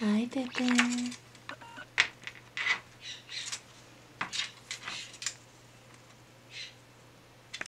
Hi, Pippin.